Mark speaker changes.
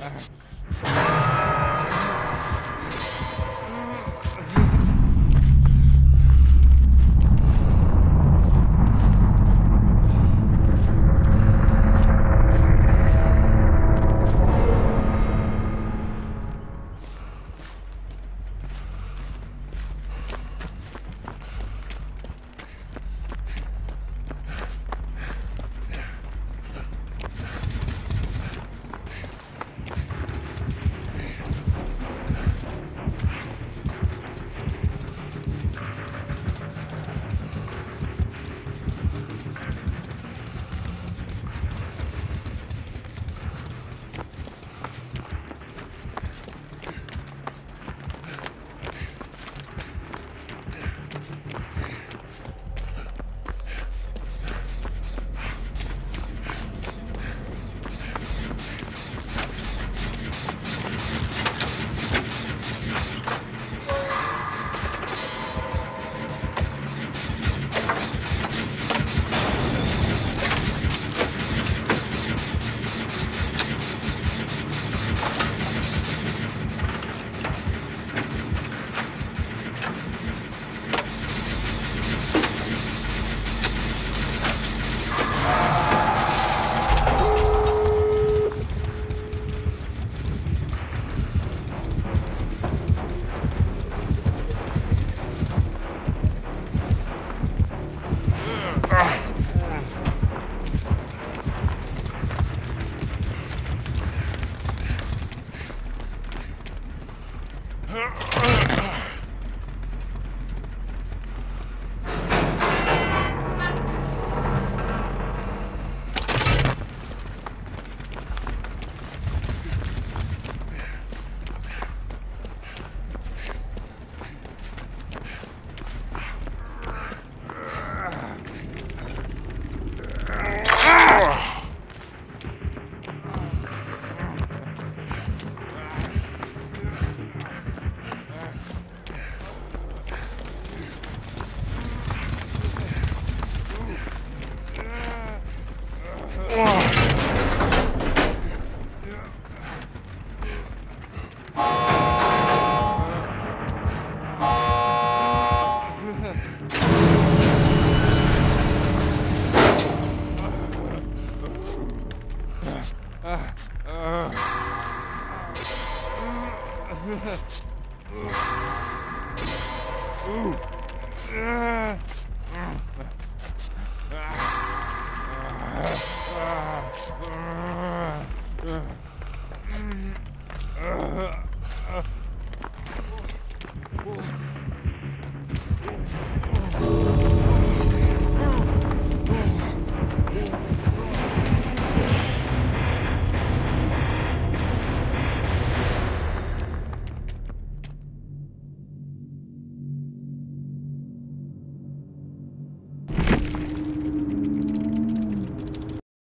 Speaker 1: Ah.
Speaker 2: Ooh.